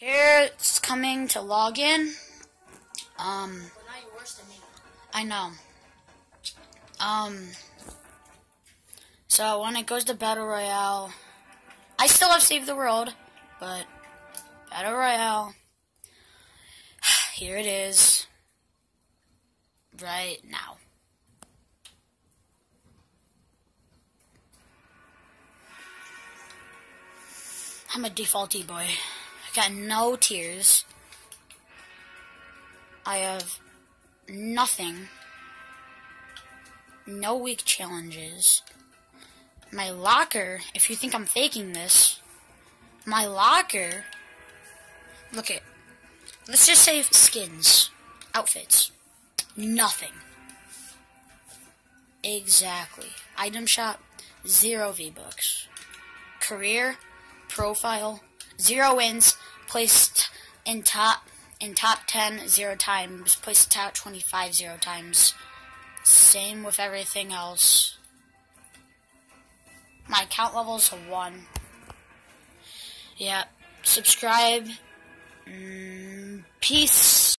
Here it's coming to log in. Um, Well, now you're worse than me. I know. Um, so when it goes to Battle Royale, I still have Save the World, but Battle Royale, here it is. Right now. I'm a defaulty boy. I got no tiers. I have nothing. No week challenges. My locker, if you think I'm faking this, my locker. Look at. Let's just say skins, outfits. Nothing. Exactly. Item shop, zero V bucks. Career, profile, zero wins, placed in top in top 10 zero times, placed top 25 zero times. Same with everything else. My account level's a 1. Yeah. Subscribe. Mm, peace.